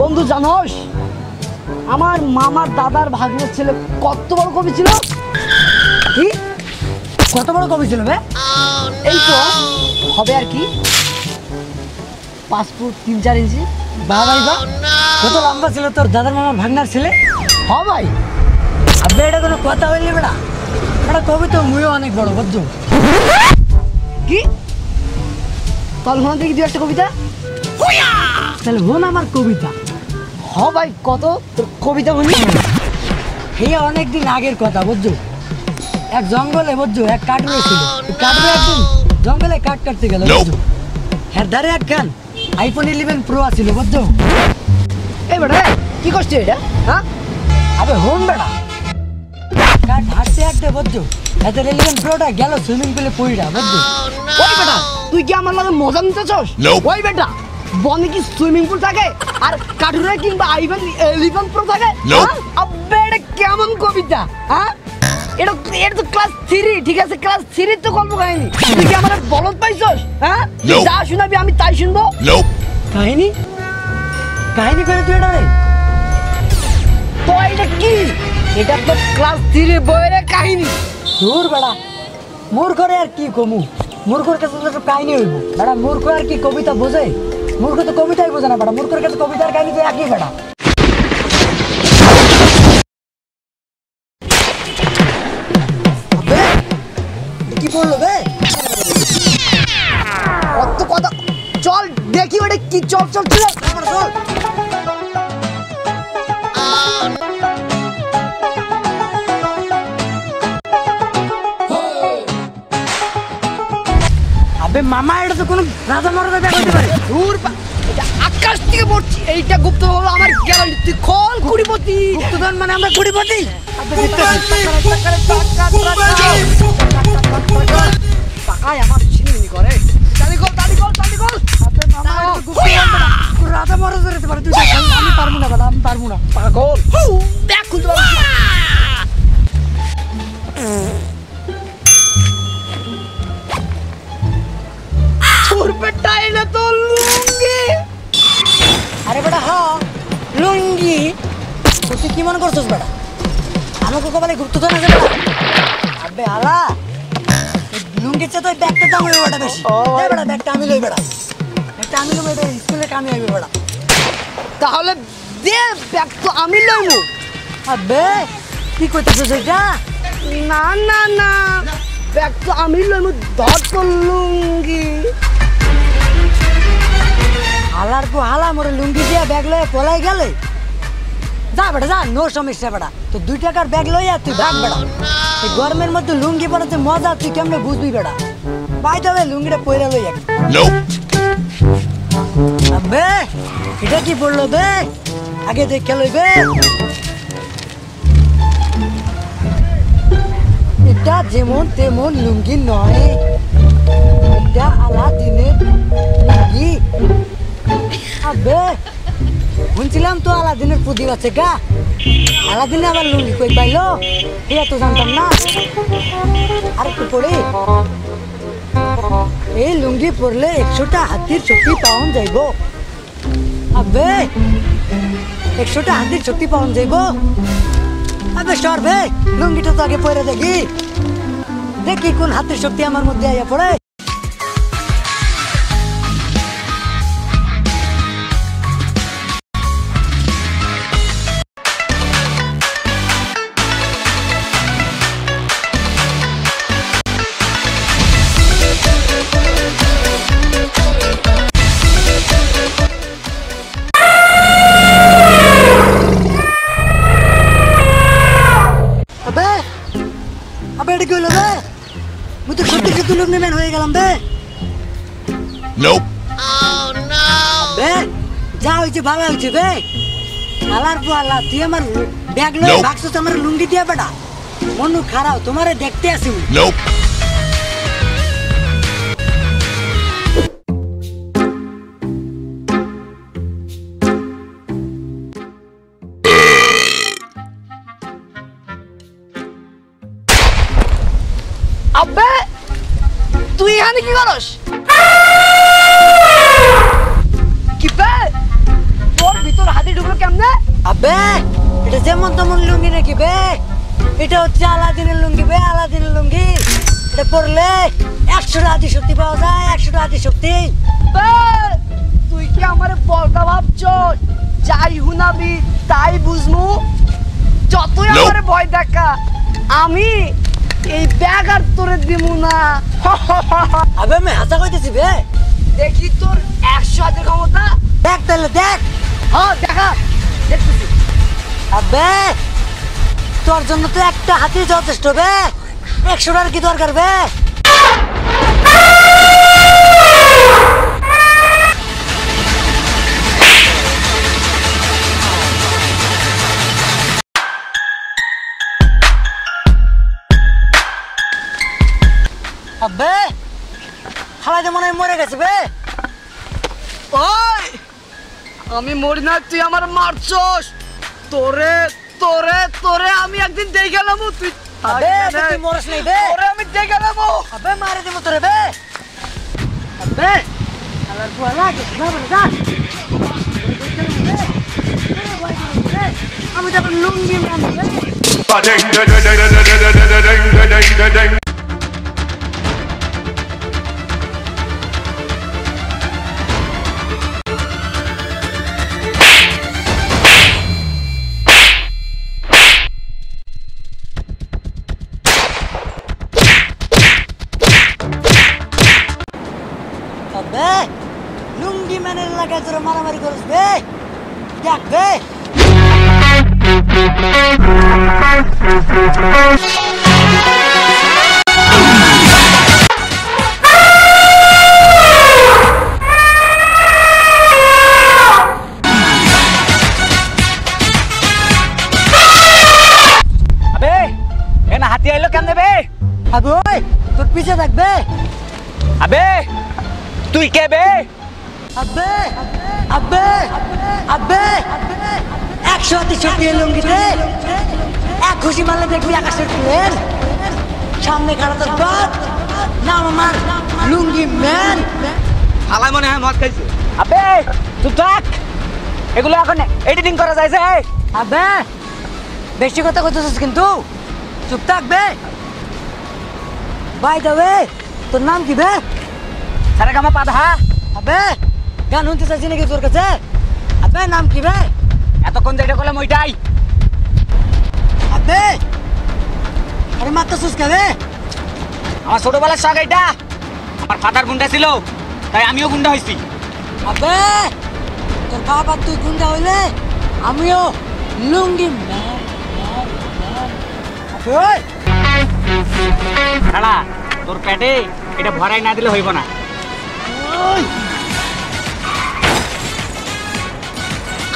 বন্ধু, জানোস, আমার মামার দাদার ভাগ্নের ছেলে কত বড় কবি ছিল? কি? কত বড় কবি ছিল এই তো, হবে আর কি? পাঁচ ফুট তিন চার ইঞ্চি। বা ভাই বা কত লম্বা ছিল তোর দাদার মামার ভাগনার ছেলে? হ ভাই। আবে এটা কোনো কথা হইলি বেটা? এটা কবি তো মুইও অনেক বড়, বুঝছ? কি? তল ঘন দেখি দু একটা কবিতা? তাহলে হন আমার কবিতা। হ ভাই কত? তোর কবিতা বলি? এই অনেকদিন আগের কথা বুঝছ? এক জঙ্গলে বুঝছ এক কাঠুরে ছিল। কাঠুরে একদিন জঙ্গলে কাঠ কাটতে গেল বুঝছ? হ্যাঁ ধারে এক গান আইফোন ইলেভেন প্রো আছিল বুঝছ? এই বেটা কি করছিস এটা? হ্যাঁ? আবে হোম বেটা। কাঠ হাঁটতে হাঁটতে বুঝছ? এদের ইলেভেন প্রোটা গেল সুইমিং পুলে পইরা বুঝছ? ওই বেটা তুই কি আমার লাগে মজা নিতে চাস ওই বেটা। বনে কি সুইমিং পুল থাকে? আর কাঠুরে কিংবা আইভেন এলিফ্যান্ট প্রো থাকে. হ্যাঁ? এটা কেমন কবিতা হ্যাঁ? এটা এটা তো ক্লাস থ্রি ঠিক আছে? ক্লাস থ্রি তো গল্প কাহিনী তুই কি আমার বলদ পাইছস হ্যাঁ? যা শোনাবি আমি তাই শুনব? Nope. কাহিনী? কাহিনী করে তুই এটা রে তো এটা কি? এটা তো ক্লাস থ্রি বইয়ের কাহিনী। দূর বেড়া মূর্খরে আর কি কমু? মূর্খর কাছে তো কাহিনী হইব। বেড়া মূর্খ আর কি কবিতা বোঝে? মূর্খ তো কবিতাই বোঝে না বেটা মূর্খের কাছে কবিতার কাহিনী তো একই বেটা। কি বলল বে? কত কথা চল, দেখি ওটা কি চল চল চল চল। মামা এটা তো কোনো রাজা মরাদা দেখা হতে পারে। দূর এটা আকাশ থেকে পড়ছি এইটা গুপ্ত হলো আমার গ্যারান্টি তুই খল কুড়িপতি। গুপ্তধন মানে আমরা কুড়িপতি? টাকায় আমার ছিনিমিনি করে। তালি কল তালি রাজা মরাদা যেতে পারে। তুই আমি- পারব না বেটা আমি পারব না। পাগল। মনে করছিস বেটা? আমাকে কপালে গুপ্তধন আছে বেটা। আবে আলা এই লুঙ্গির চেয়ে তো ব্যাগটা দাম হইবে বেটা বেশি। বেটা ব্যাগটা আমি লই বেটা ব্যাগটা আমি লই বেটা স্কুলে কামে আইবে বেটা। তাহলে দে ব্যাগ তো আমি লইমু। আবে কি কইতেছিস এটা? না না না ব্যাগ তো আমি লইমু ধর তো লুঙ্গি। হালার পু হালা মোরে লুঙ্গি দিয়ে ব্যাগ লয়ে পলাই গেলে? যা বেটা যা নো সমস্যা বেটা। তো দুই টাকার ব্যাগ লইয়া তুই ভাগ বেটা। এই গরমের মধ্যে লুঙ্গি পরাতে মজা তুই কেমনে বুঝবি বেটা? পাই তবে লুঙ্গিটা পয়রা লইয়া আবে এটা কি পড়ল বে আগে দেখে লইবে এটা যেমন তেমন লুঙ্গি নয়। এটা আলাদিনের লুঙ্গি। আবে শুনছিলাম তো আলাদিনের পুদি আছে গা। আলাদিনে আবার লুঙ্গি কই পাইলো? এটা তো জানতাম না। আর একটু পড়ি। এই লুঙ্গি পরলে একশোটা হাতির শক্তি পাওয়া যাইব। আবে একশোটা হাতির শক্তি পাওয়া যাইব। আবে সর বে লুঙ্গিটা তো আগে পরে দেখি। দেখি কোন হাতের শক্তি আমার মধ্যে আইয়া পড়ে। সত্যি সত্যি লুঙ্গি ম্যান হয়ে গেলাম বে Nope. বে যা হয়েছে ভালো হয়েছে বে আলার আল্লাহ তুই আমার ব্যাগ লয়ে Nope. বাক্স আমার লুঙ্গি দিয়ে বেটা মনু খারাপ তোমারে দেখতে আসি. আবে তুই এখানে কি করস? কিপে তোর ভিতর হাতি ঢুকলো কেমনে? আবে এটা যেমন তেমন লুঙ্গি নাকি বে? এটা হচ্ছে আলাদিনের লুঙ্গি বে আলাদিনের লুঙ্গি। এটা পরলে একশোটা আদি শক্তি পাওয়া যায় একশোটা আদি শক্তি তুই কি আমার বলকা ভাবছ? যাই হুনাবি তাই বুঝমু? যতই আমার ভয় দেখা আমি এই ব্যাগ আর তোরে দিমু না। আবে আমি হাসা কইতেছি বে। দেখি তোর একশো হাতের ক্ষমতা। দেখ তাহলে দেখ। হ্যাঁ দেখা। দেখতেছি। আবে তোর জন্য তো একটা হাতি যথেষ্ট বে। একশোটার কি দরকার বে? আবে খালাই তো মনে হয় মরে গেছে বে ওই আমি মরি না তুই আমার মারছস তোরে তোরে তোরে আমি একদিন দেখে গেলাম তুই আবে তুই মরস নাই বে তোরে আমি দেখে গেলাম আবে মারে দেবো তোরে বে আবে আলার বুয়া লাগে না বলে যা আমি তো লুঙ্গি মান বে লুঙ্গি মেনে এলাকায় তোরা মারামারি করিস বে দেখ বে। আবে তোর পিছে থাকবে আবে তুই কে বে? একশো লুঙ্গিতে এক খুশি মারলে দেখবি আকাশের প্লেন সামনে খাড়া তোর নাম আমার লুঙ্গি ম্যান। আলাই মনে হয় মদ খাইছে। আবে তুই থাক। এগুলো এখন এডিটিং করা যায় যে। আবে বেশি কথা কইতেছিস কিন্তু। চুপ থাকবে বাই দা ওয়ে তোর নাম কি বে? সারে কামা পাধা আবে, গান শুনতে চাইছি নাকি তোর কাছে? আবে, নাম কি বে? এতক্ষণ যেটা করলাম ওইটাই। আবে, আরে মাত্র সুস বে আমার ছোটবেলার শখ এটা আমার ফাদার গুন্ডা ছিল, তাই আমিও গুন্ডা হয়েছি আবে, তোর বাবা তুই গুন্ডা হইলে আমিও লুঙ্গি তোর পেটে এটা ভরাই না দিলে হইব না। Oi!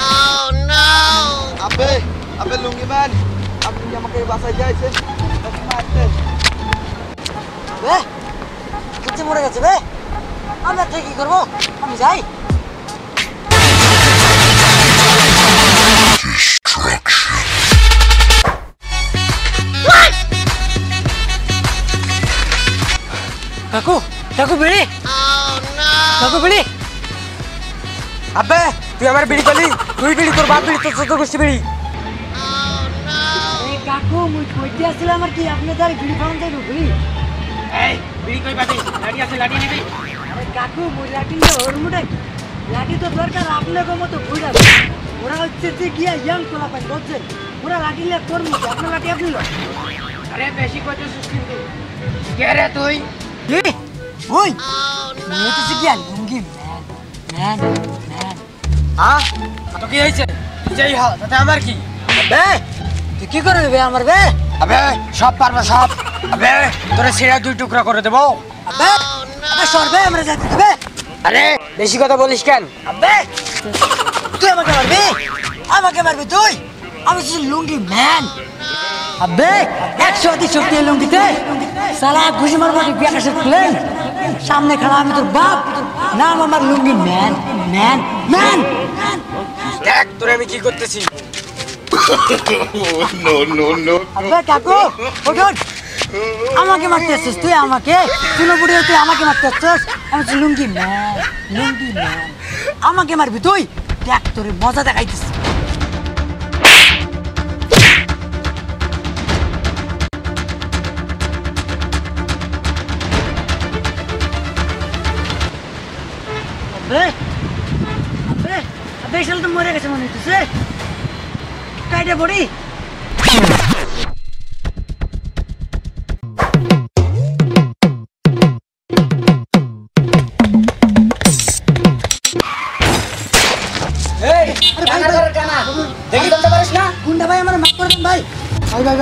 Oh no! Ape, ape lungi man. Ape niya makaibasa guys. Ape eh? mate. Be, kitchen mora gache be. Amra trekking korbo. Ami. আবে তুই আমার বিড়ি করলি তুই বিড়ি তোর বাপ বিড়ি তোর ছোট গোষ্ঠী বিড়ি। এই কাকু মুই কইতে আসছিলাম আর কি আপনি তার বিড়ি খাওয়ান যাইব বিড়ি এই বিড়ি কই পাবি? লাঠি আছে লাঠি নিবি। আরে কাকু মুই লাঠি নিয়ে ওর মুড়ে লাঠি তো দরকার আপনাকে মতো ঘুরা ওরা হচ্ছে যে গিয়া ইয়াং তোলা পাই বুঝছেন? ওরা লাঠি নিয়ে তোর মুখে আপনার লাঠি আপনি লো আরে বেশি কইতেছিস কিন্তু। কে রে তুই? কি? ওই! মুই হচ্ছে গিয়া লুঙ্গি ম্যান ম্যান। হ্যাঁ? তো কি হয়েছে? যেই তাতে আমার কি? বে তুই কি করবি বে আমার বে? আবে সব পারবে সব। আবে তোরে ছিঁড়ে দুই টুকরা করে দেবো। আবে আবে সরবে আমরা দিবে আরে বেশি কথা বলিস কেন? আবে তুই আমাকে মারবি? আমাকে মারবি তুই? আমি লুঙ্গি ম্যান। আবে একশো অতি শক্তি এই লুঙ্গিতে। সালা ঘুষি মারবো কি আকাশে প্লেন সামনে খাড়া আমি তোর বাপ। নাম আমার লুঙ্গি ম্যান ম্যান ম্যান। দেখ তোরে আমি কি করতেছি? আমাকে মারতে আসছিস তুই আমাকে? চুলো বুড়ি তুই আমাকে মারতে আসছিস আমি লুঙ্গি ম্যাম লুঙ্গি ম্যাম আমাকে মারবি তুই? দেখ তোরে মজা দেখাইতেছিস Hey! আবে শালা তো মরে গেছে মনে হচ্ছে কাইটা পড়ি।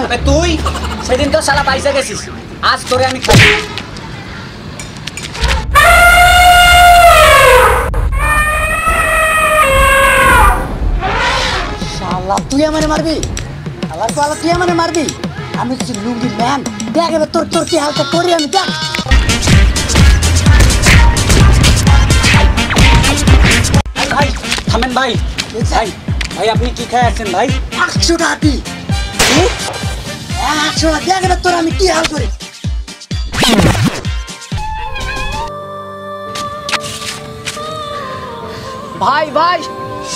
আবে তুই সেদিন তো শালা পাইসা গেছিস। আজ তোরে আমি খাব তুই আমারে মারবি? আল্লাহ তো আল্লাহ তুই আমারে মারবি? আমি কিছু লুঙ্গি ম্যান। দেখ এবার তোর তোর কি হালকা করি আমি দেখ। ভাই থামেন ভাই। ভাই ভাই আপনি কি খাই আছেন ভাই? একশো টাকা দি। একশো টাকা। দেখ এবার তোর আমি কি হাল করি। ভাই ভাই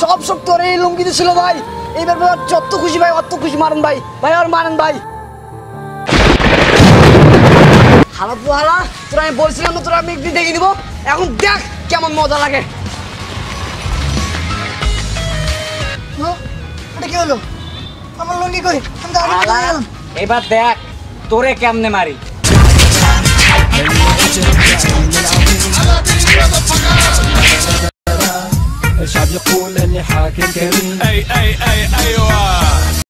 সব সব তোর এই লুঙ্গিতে ছিল ভাই। এইবার যত খুশি ভাই অত খুশি মারেন ভাই ভাই আর মারেন ভাই হালা তো হালা তোরা আমি বলছিলাম না তোরা আমি একদিন দেখে নিবো এখন দেখ কেমন মজা লাগে এটা কি হলো আমার লুঙ্গি কই এবার দেখ তোরে কেমনে মারি الشعب يقول إني حاكم كريم. أي أي أي أيوه.